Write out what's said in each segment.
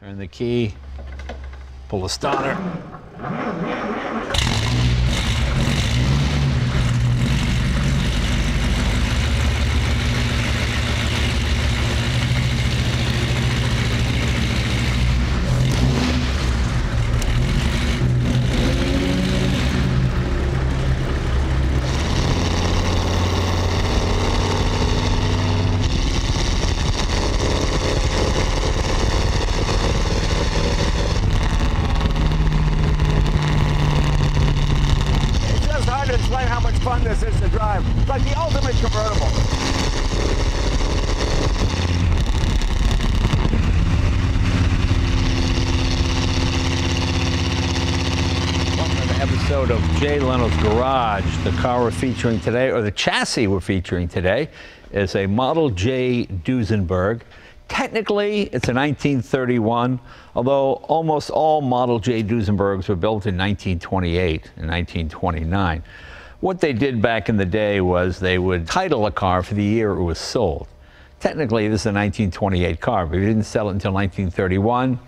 Turn the key, pull the starter. It's just hard to explain how much fun this is to drive. It's like the ultimate convertible. Episode of Jay Leno's Garage. The car we're featuring today, or the chassis we're featuring today, is a Model J Duesenberg. Technically, it's a 1931, although almost all Model J Duesenbergs were built in 1928 and 1929. What they did back in the day was they would title a car for the year it was sold. Technically, this is a 1928 car, but we didn't sell it until 1931.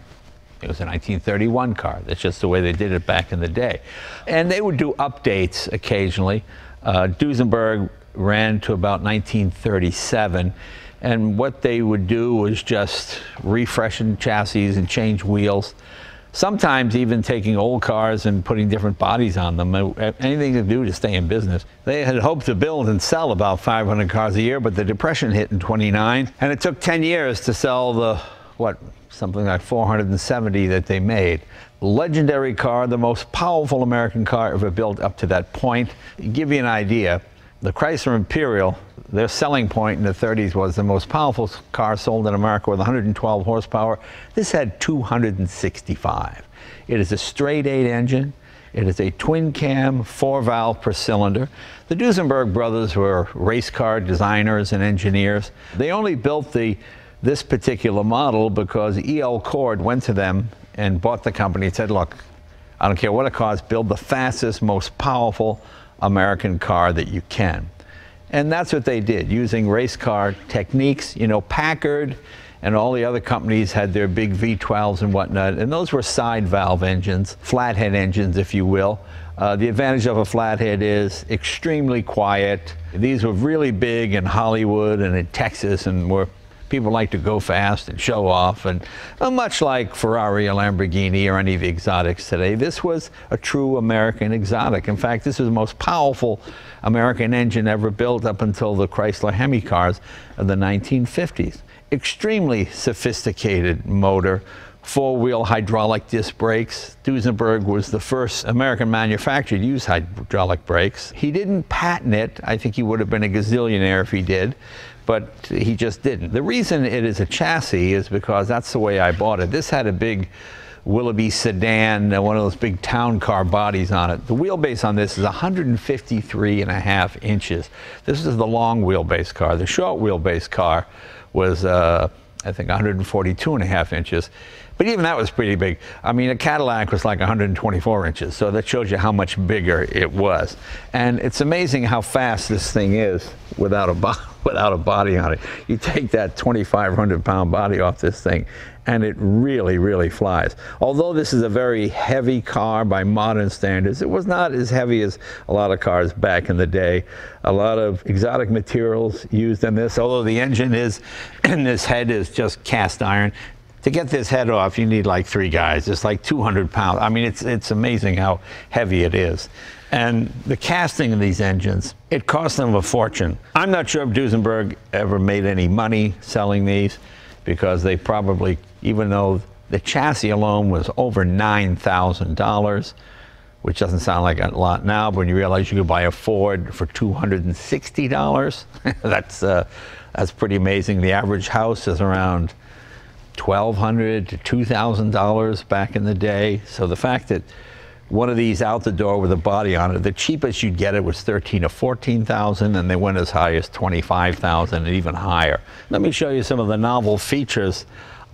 It was a 1931 car. That's just the way they did it back in the day. And they would do updates occasionally. Uh, Duesenberg ran to about 1937. And what they would do was just refreshing chassis and change wheels. Sometimes even taking old cars and putting different bodies on them. Anything to do to stay in business. They had hoped to build and sell about 500 cars a year, but the Depression hit in 29. And it took 10 years to sell the, what, something like 470 that they made. Legendary car, the most powerful American car ever built up to that point. Give you an idea, the Chrysler Imperial, their selling point in the 30s was the most powerful car sold in America with 112 horsepower. This had 265. It is a straight eight engine. It is a twin cam, four valve per cylinder. The Duesenberg brothers were race car designers and engineers. They only built the this particular model because E.L. Cord went to them and bought the company and said, look, I don't care what it costs, build the fastest, most powerful American car that you can. And that's what they did, using race car techniques. You know, Packard and all the other companies had their big V12s and whatnot, and those were side valve engines, flathead engines, if you will. Uh, the advantage of a flathead is extremely quiet. These were really big in Hollywood and in Texas, and were people like to go fast and show off. And uh, much like Ferrari or Lamborghini or any of the exotics today, this was a true American exotic. In fact, this was the most powerful American engine ever built up until the Chrysler Hemi cars of the 1950s. Extremely sophisticated motor. Four-wheel hydraulic disc brakes. Duesenberg was the first American manufacturer to use hydraulic brakes. He didn't patent it. I think he would have been a gazillionaire if he did but he just didn't. The reason it is a chassis is because that's the way I bought it. This had a big Willoughby sedan, uh, one of those big town car bodies on it. The wheelbase on this is 153 and a half inches. This is the long wheelbase car. The short wheelbase car was, uh, I think, 142 and a half inches. But even that was pretty big. I mean, a Cadillac was like 124 inches, so that shows you how much bigger it was. And it's amazing how fast this thing is without a, bo- without a body on it. You take that 2,500 pound body off this thing, and it really, really flies. Although this is a very heavy car by modern standards, it was not as heavy as a lot of cars back in the day. A lot of exotic materials used in this, although the engine is, and this head is just cast iron to get this head off, you need like three guys. It's like 200 pounds. I mean, it's, it's amazing how heavy it is. And the casting of these engines, it cost them a fortune. I'm not sure if Duesenberg ever made any money selling these because they probably, even though the chassis alone was over $9,000, which doesn't sound like a lot now, but when you realize you could buy a Ford for $260, that's, uh, that's pretty amazing. The average house is around 1,200 to $2,000 back in the day. So the fact that one of these out the door with a body on it, the cheapest you'd get it was 13 or 14,000 and they went as high as 25,000 and even higher. Let me show you some of the novel features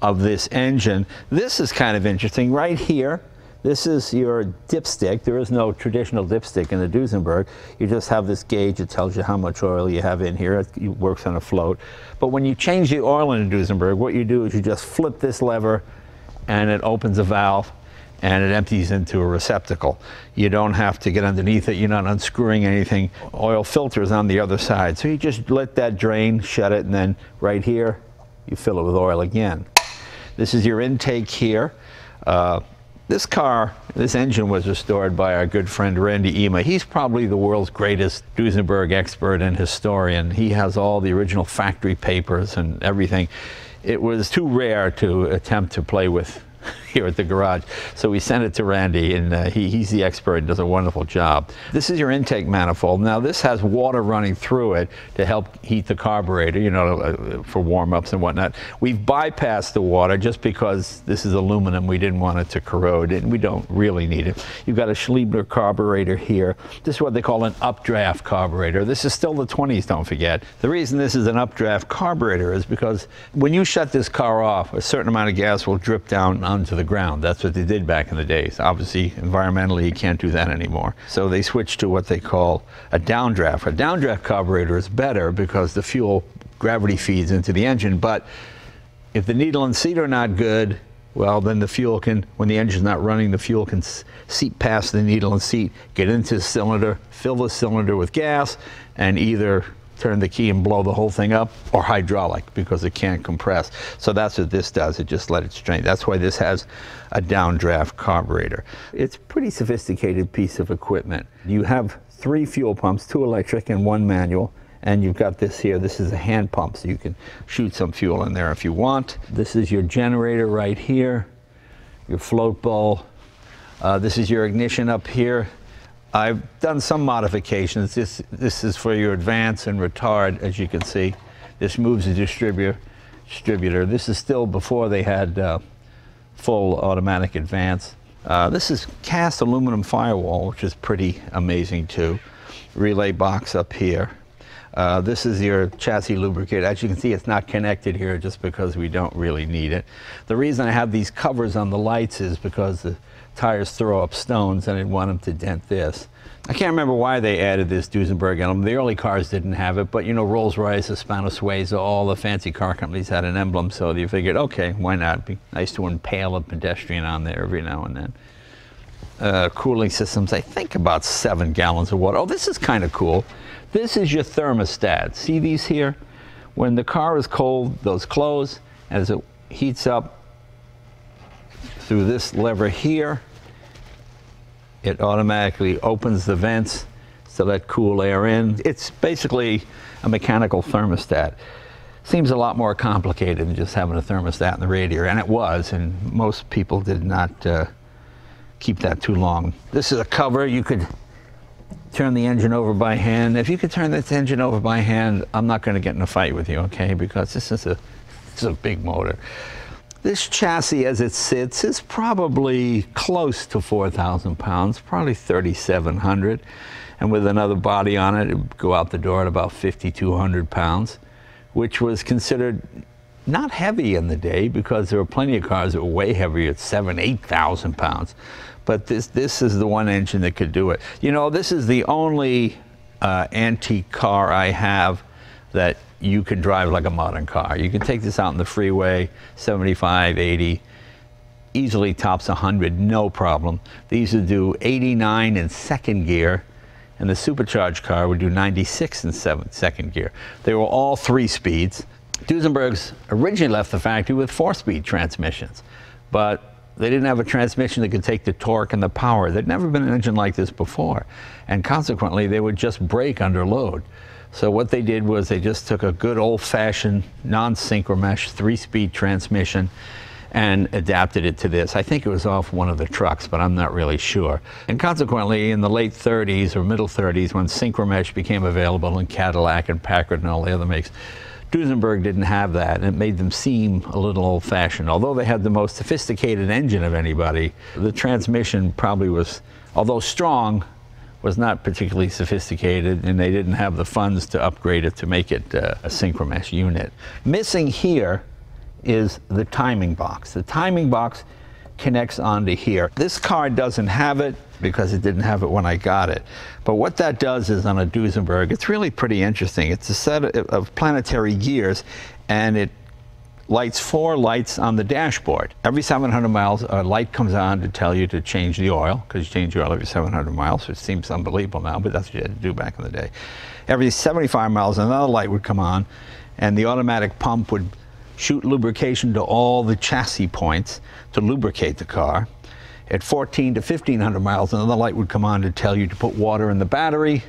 of this engine. This is kind of interesting right here. This is your dipstick. There is no traditional dipstick in the Duesenberg. You just have this gauge that tells you how much oil you have in here. It works on a float. But when you change the oil in a Duesenberg, what you do is you just flip this lever and it opens a valve and it empties into a receptacle. You don't have to get underneath it. You're not unscrewing anything. Oil filters on the other side. So you just let that drain, shut it, and then right here, you fill it with oil again. This is your intake here. Uh, this car, this engine was restored by our good friend Randy Ema. He's probably the world's greatest Duesenberg expert and historian. He has all the original factory papers and everything. It was too rare to attempt to play with here at the garage. So we sent it to Randy, and uh, he, he's the expert and does a wonderful job. This is your intake manifold. Now, this has water running through it to help heat the carburetor, you know, uh, for warm ups and whatnot. We've bypassed the water just because this is aluminum. We didn't want it to corrode, and we don't really need it. You've got a Schebler carburetor here. This is what they call an updraft carburetor. This is still the 20s, don't forget. The reason this is an updraft carburetor is because when you shut this car off, a certain amount of gas will drip down onto the ground. That's what they did back in the days. Obviously, environmentally, you can't do that anymore. So they switched to what they call a downdraft. A downdraft carburetor is better because the fuel gravity feeds into the engine. But if the needle and seat are not good, well, then the fuel can, when the engine's not running, the fuel can seep past the needle and seat, get into the cylinder, fill the cylinder with gas, and either turn the key and blow the whole thing up, or hydraulic because it can't compress. So that's what this does. It just let it strain. That's why this has a downdraft carburetor. It's a pretty sophisticated piece of equipment. You have three fuel pumps, two electric and one manual. And you've got this here. This is a hand pump, so you can shoot some fuel in there if you want. This is your generator right here, your float bowl. Uh, this is your ignition up here. I've done some modifications. This, this is for your advance and retard, as you can see. This moves the distributor. distributor. This is still before they had uh, full automatic advance. Uh, this is cast aluminum firewall, which is pretty amazing too. Relay box up here. Uh, this is your chassis lubricant. As you can see, it's not connected here just because we don't really need it. The reason I have these covers on the lights is because the tires throw up stones and I didn't want them to dent this. I can't remember why they added this Duesenberg emblem. The early cars didn't have it, but you know, Rolls-Royce, Hispano Suiza, all the fancy car companies had an emblem, so you figured, okay, why not? Be nice to impale a pedestrian on there every now and then. Uh, cooling systems, I think about seven gallons of water. Oh, this is kind of cool. This is your thermostat. See these here? When the car is cold, those close. As it heats up through this lever here, it automatically opens the vents to let cool air in. It's basically a mechanical thermostat. Seems a lot more complicated than just having a thermostat in the radiator, and it was, and most people did not uh, keep that too long. This is a cover. You could turn the engine over by hand. If you could turn this engine over by hand, I'm not going to get in a fight with you, okay? Because this is a, this is a big motor. This chassis as it sits is probably close to 4,000 pounds, probably 3,700. And with another body on it, it would go out the door at about 5,200 pounds, which was considered not heavy in the day because there were plenty of cars that were way heavier at seven, 8,000 pounds. But this, this is the one engine that could do it. You know, this is the only uh, antique car I have that you can drive like a modern car. You can take this out in the freeway, 75, 80, easily tops 100, no problem. These would do 89 in second gear, and the supercharged car would do 96 in seven, second gear. They were all three speeds. Duesenbergs originally left the factory with four-speed transmissions, but they didn't have a transmission that could take the torque and the power. There'd never been an engine like this before, and consequently, they would just break under load. So what they did was they just took a good old-fashioned non-synchromesh three-speed transmission and adapted it to this. I think it was off one of the trucks, but I'm not really sure. And consequently, in the late 30s or middle 30s, when synchromesh became available in Cadillac and Packard and all the other makes, Duesenberg didn't have that, and it made them seem a little old-fashioned. Although they had the most sophisticated engine of anybody, the transmission probably was, although strong, was not particularly sophisticated and they didn't have the funds to upgrade it to make it uh, a synchromesh unit. Missing here is the timing box. The timing box connects onto here. This car doesn't have it because it didn't have it when I got it. But what that does is on a Duesenberg, it's really pretty interesting. It's a set of planetary gears and it lights, four lights on the dashboard. Every 700 miles, a light comes on to tell you to change the oil, because you change the oil every 700 miles, which seems unbelievable now, but that's what you had to do back in the day. Every 75 miles, another light would come on, and the automatic pump would shoot lubrication to all the chassis points to lubricate the car. At 14 to 1500 miles, another light would come on to tell you to put water in the battery,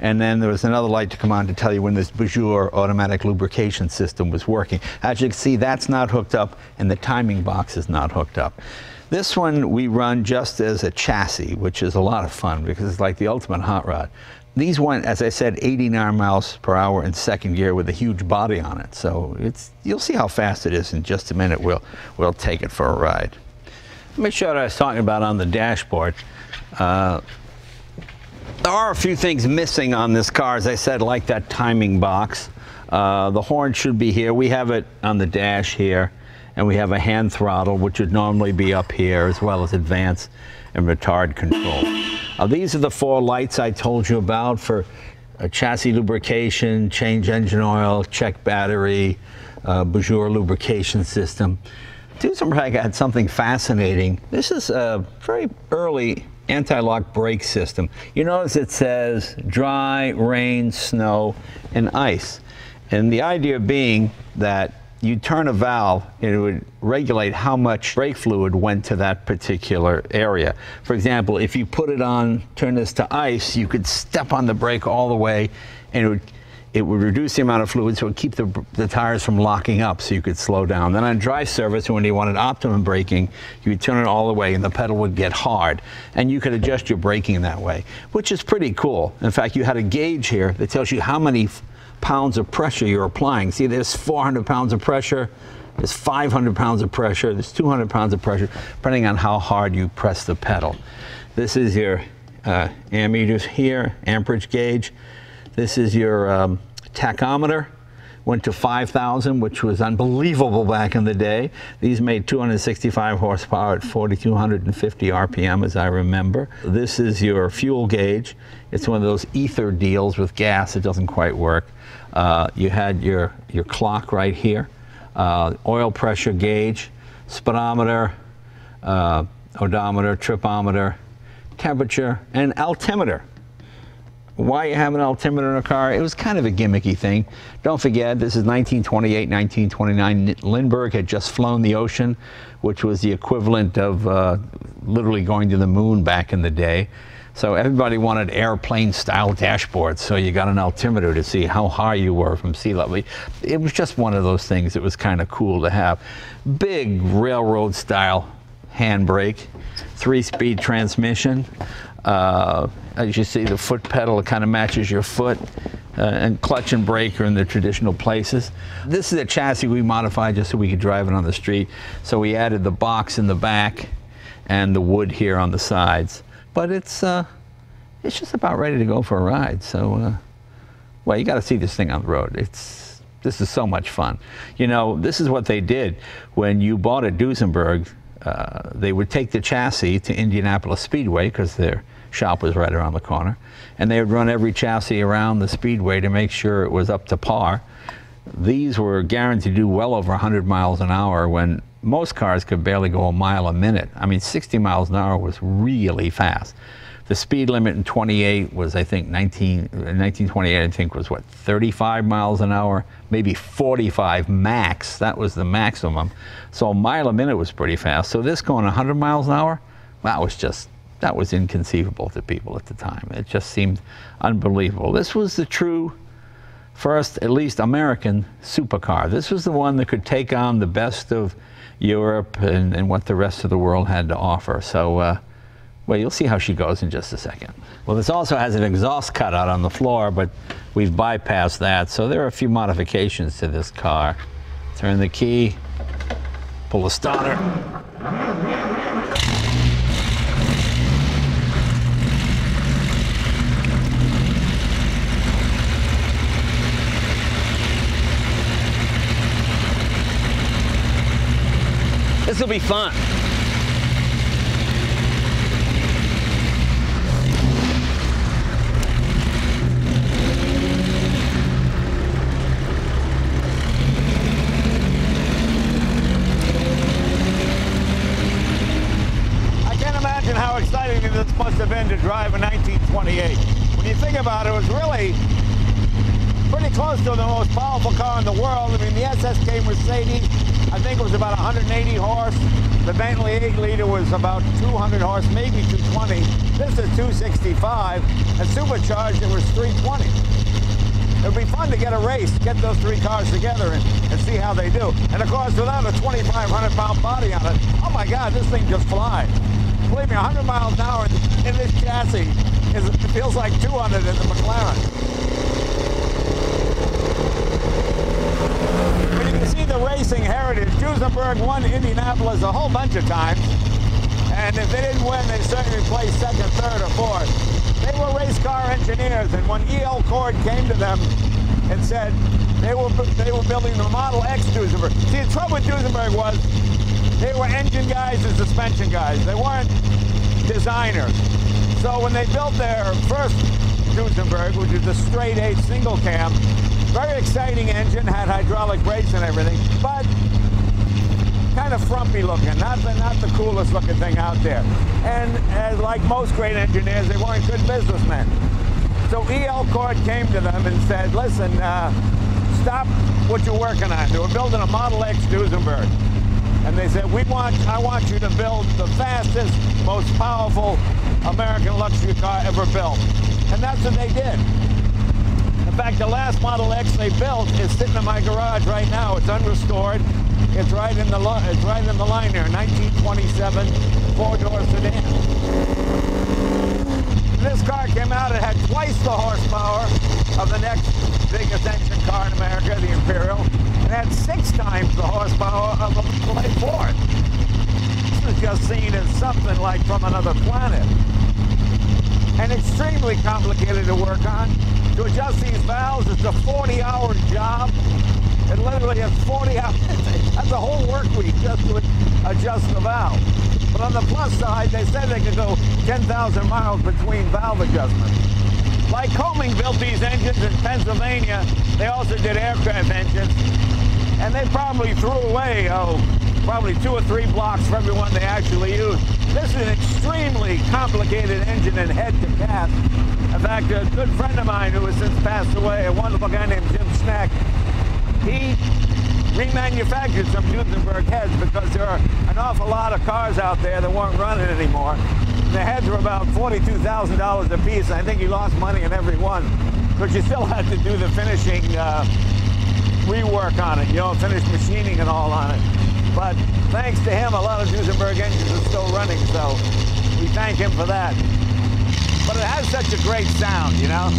and then there was another light to come on to tell you when this Bijur automatic lubrication system was working. As you can see, that's not hooked up and the timing box is not hooked up. This one we run just as a chassis, which is a lot of fun because it's like the ultimate hot rod. These went, as I said, 89 miles per hour in second gear with a huge body on it. So it's, you'll see how fast it is in just a minute. We'll, we'll take it for a ride. Let me show you what I was talking about on the dashboard. Uh, there are a few things missing on this car, as I said, like that timing box. Uh, the horn should be here. We have it on the dash here, and we have a hand throttle, which would normally be up here, as well as advance and retard control. Uh, these are the four lights I told you about for chassis lubrication, change engine oil, check battery, uh, lubrication system. Duesenberg had something fascinating. This is a very early anti-lock brake system. You notice it says dry, rain, snow, and ice. And the idea being that you turn a valve and it would regulate how much brake fluid went to that particular area. For example, if you put it on, turn this to ice, you could step on the brake all the way and it would it would reduce the amount of fluid so it would keep the, the tires from locking up so you could slow down. Then on dry service, when you wanted optimum braking, you would turn it all the way and the pedal would get hard. And you could adjust your braking that way, which is pretty cool. In fact, you had a gauge here that tells you how many pounds of pressure you're applying. See, there's 400 pounds of pressure, there's 500 pounds of pressure, there's 200 pounds of pressure, depending on how hard you press the pedal. This is your uh, ammeters here, amperage gauge. This is your um, tachometer. Went to 5,000, which was unbelievable back in the day. These made 265 horsepower at 4,250 RPM, as I remember. This is your fuel gauge. It's one of those ether deals with gas. It doesn't quite work. Uh, you had your, your clock right here, uh, oil pressure gauge, speedometer, uh, odometer, tripometer, temperature, and altimeter why you have an altimeter in a car, it was kind of a gimmicky thing. Don't forget, this is 1928, 1929. Lindbergh had just flown the ocean, which was the equivalent of uh, literally going to the moon back in the day. So everybody wanted airplane style dashboards, so you got an altimeter to see how high you were from sea level. It was just one of those things that was kind of cool to have. Big railroad style handbrake, three speed transmission. Uh, as you see, the foot pedal kind of matches your foot, uh, and clutch and brake are in the traditional places. This is a chassis we modified just so we could drive it on the street. So we added the box in the back and the wood here on the sides. But it's, uh, it's just about ready to go for a ride. So, uh, well, you got to see this thing on the road. It's, this is so much fun. You know, this is what they did when you bought a Duesenberg. Uh, they would take the chassis to Indianapolis Speedway because they're shop was right around the corner. And they would run every chassis around the speedway to make sure it was up to par. These were guaranteed to do well over 100 miles an hour when most cars could barely go a mile a minute. I mean, 60 miles an hour was really fast. The speed limit in 28 was, I think, 19, 1928, I think, was what, 35 miles an hour, maybe 45 max. That was the maximum. So a mile a minute was pretty fast. So this going 100 miles an hour, that was just that was inconceivable to people at the time. It just seemed unbelievable. This was the true first, at least American supercar. This was the one that could take on the best of Europe and, and what the rest of the world had to offer. So, uh, well, you'll see how she goes in just a second. Well, this also has an exhaust cutout on the floor, but we've bypassed that. So there are a few modifications to this car. Turn the key, pull the starter. This will be fun. I can't imagine how exciting this must have been to drive in 1928. When you think about it, it was really pretty close to the most powerful car in the world. I mean, the SSK Mercedes I think it was about 180 horse. The Bentley 8 liter was about 200 horse, maybe 220. This is 265, and supercharged it was 320. It would be fun to get a race, get those three cars together and, and see how they do. And of course, without a 2,500 pound body on it, oh my God, this thing just flies. Believe me, 100 miles an hour in, in this chassis is, it feels like 200 in the McLaren. But you can see the racing heritage. Duesenberg won Indianapolis a whole bunch of times. And if they didn't win, they certainly placed second, third, or fourth. They were race car engineers, and when E.L. Cord came to them and said they were they were building the Model X Duesenberg. See, the trouble with Duesenberg was they were engine guys and suspension guys. They weren't designers. So when they built their first Duesenberg, which is a straight eight single cam, very exciting engine, had hydraulic brakes and everything, but kind of frumpy looking, not the, not the coolest looking thing out there. And as like most great engineers, they weren't good businessmen. So E.L. Cord came to them and said, listen, uh, stop what you're working on. They were building a Model X Duesenberg. And they said, we want, I want you to build the fastest, most powerful American luxury car ever built. And that's what they did. In fact, the last Model X they built is sitting in my garage right now. It's unrestored. It's right in the it's right in the line there, 1927 four-door sedan. This car came out. It had twice the horsepower of the next biggest engine car in America, the Imperial, and had six times the horsepower of a Chevrolet Ford. This was just seen as something like from another planet, and extremely complicated to work on. To adjust these valves, it's a 40-hour job. It literally has 40 hours. That's a whole work week just to adjust the valve. But on the plus side, they said they could go 10,000 miles between valve adjustments. Lycoming built these engines in Pennsylvania. They also did aircraft engines. And they probably threw away, oh, probably two or three blocks for every one they actually used. This is an extremely complicated engine and head to cast. In fact, a good friend of mine who has since passed away, a wonderful guy named Jim Snack, he remanufactured some Duesenberg heads because there are an awful lot of cars out there that weren't running anymore. The heads were about $42,000 a piece. I think he lost money in every one. But you still had to do the finishing uh, rework on it, you know, finish machining and all on it. But thanks to him, a lot of Duesenberg engines are still running, so we thank him for that. But it has such a great sound, you know?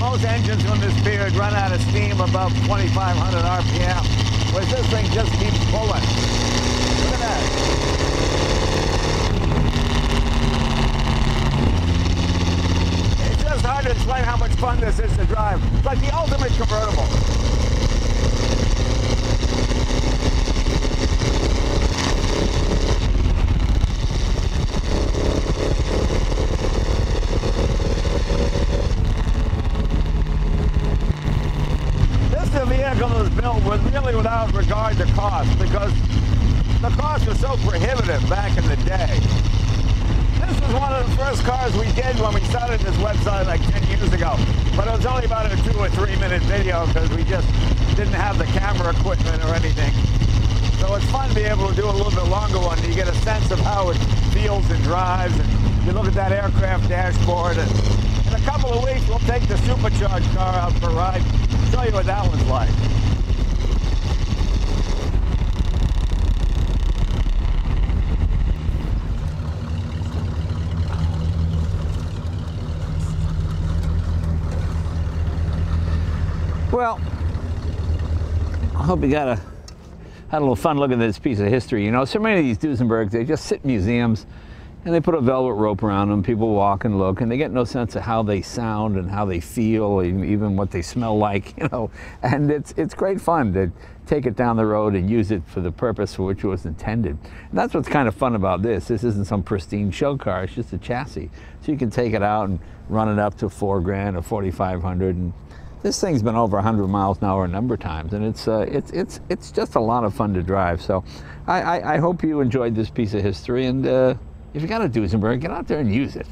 Most engines from this period run out of steam above 2,500 RPM, whereas this thing just keeps pulling. Look at that. It's just hard to explain how much fun this is to drive. It's like the ultimate convertible. vehicle was built was really without regard to cost because the cost was so prohibitive back in the day. This was one of the first cars we did when we started this website like 10 years ago. But it was only about a two or three minute video because we just didn't have the camera equipment or anything. So it's fun to be able to do a little bit longer one. You get a sense of how it feels and drives. And you look at that aircraft dashboard. And in a couple of weeks, we'll take the supercharged car out for a ride show you what that one's like. Well, I hope you got a had a little fun looking at this piece of history. You know, so many of these Duesenbergs, they just sit in museums and they put a velvet rope around them. People walk and look, and they get no sense of how they sound and how they feel, even what they smell like, you know. And it's it's great fun to take it down the road and use it for the purpose for which it was intended. And that's what's kind of fun about this. This isn't some pristine show car. It's just a chassis, so you can take it out and run it up to four grand or forty five hundred and this thing's been over 100 miles an hour a number of times, and it's uh, it's it's it's just a lot of fun to drive. So, I, I, I hope you enjoyed this piece of history, and uh, if you got a Duesenberg, get out there and use it.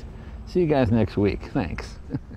See you guys next week. Thanks.